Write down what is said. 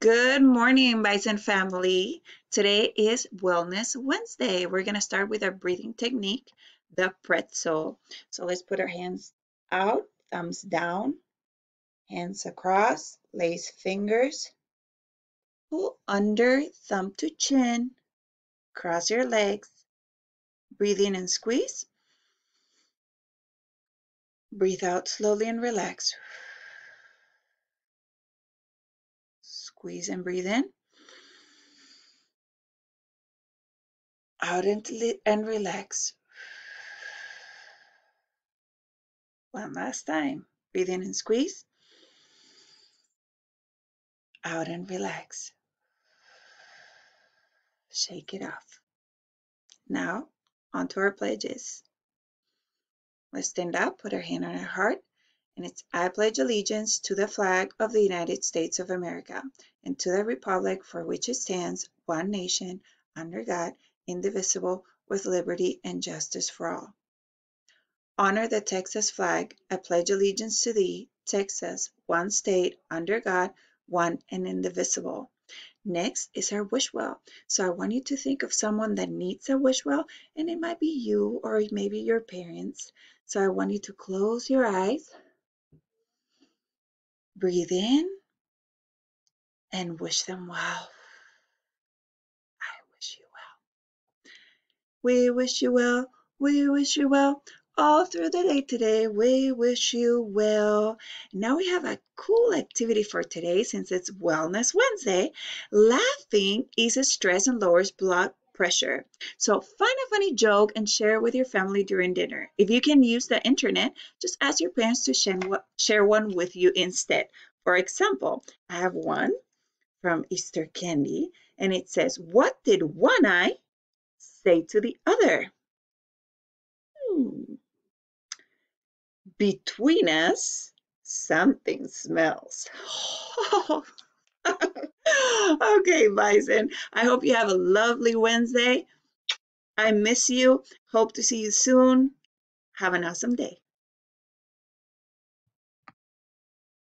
Good morning, Bison family. Today is Wellness Wednesday. We're going to start with our breathing technique, the pretzel. So let's put our hands out, thumbs down, hands across, lace fingers, pull under, thumb to chin, cross your legs, breathe in and squeeze. Breathe out slowly and relax. Squeeze and breathe in. Out and, and relax. One last time. Breathe in and squeeze. Out and relax. Shake it off. Now, onto our pledges. Let's stand up, put our hand on our heart, and it's I pledge allegiance to the flag of the United States of America and to the republic for which it stands, one nation, under God, indivisible, with liberty and justice for all. Honor the Texas flag. I pledge allegiance to thee, Texas, one state, under God, one and indivisible. Next is our wish well. So I want you to think of someone that needs a wish well, and it might be you or maybe your parents. So I want you to close your eyes, breathe in, and wish them well. I wish you well. We wish you well. We wish you well. All through the day today, we wish you well. Now we have a cool activity for today since it's Wellness Wednesday. Laughing eases stress and lowers blood pressure. So find a funny joke and share it with your family during dinner. If you can use the internet, just ask your parents to share one with you instead. For example, I have one from Easter Candy, and it says, What did one eye say to the other? Hmm. Between us, something smells. okay, Bison. I hope you have a lovely Wednesday. I miss you. Hope to see you soon. Have an awesome day.